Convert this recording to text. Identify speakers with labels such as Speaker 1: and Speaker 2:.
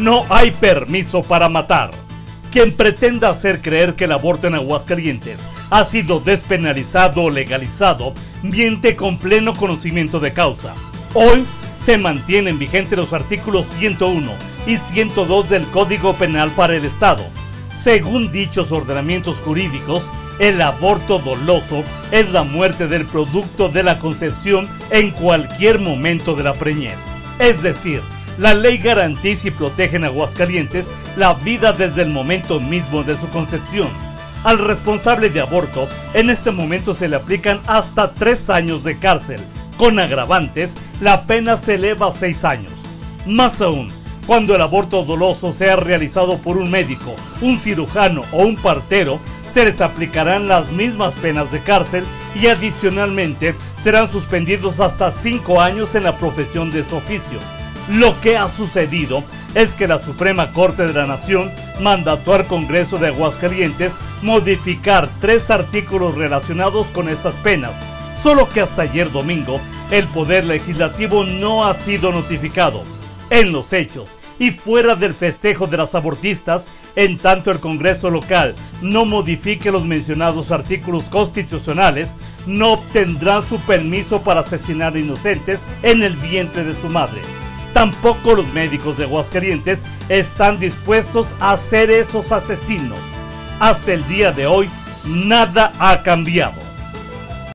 Speaker 1: no hay permiso para matar. Quien pretenda hacer creer que el aborto en Aguascalientes ha sido despenalizado o legalizado, miente con pleno conocimiento de causa. Hoy se mantienen vigentes los artículos 101 y 102 del Código Penal para el Estado. Según dichos ordenamientos jurídicos, el aborto doloso es la muerte del producto de la concepción en cualquier momento de la preñez. Es decir, la ley garantiza y protege en Aguascalientes la vida desde el momento mismo de su concepción. Al responsable de aborto, en este momento se le aplican hasta tres años de cárcel. Con agravantes, la pena se eleva a seis años. Más aún, cuando el aborto doloso sea realizado por un médico, un cirujano o un partero, se les aplicarán las mismas penas de cárcel y adicionalmente serán suspendidos hasta cinco años en la profesión de su oficio. Lo que ha sucedido es que la Suprema Corte de la Nación mandató al Congreso de Aguascalientes modificar tres artículos relacionados con estas penas, solo que hasta ayer domingo el Poder Legislativo no ha sido notificado. En los hechos y fuera del festejo de las abortistas, en tanto el Congreso local no modifique los mencionados artículos constitucionales, no obtendrán su permiso para asesinar inocentes en el vientre de su madre. Tampoco los médicos de Aguascalientes están dispuestos a ser esos asesinos. Hasta el día de hoy, nada ha cambiado.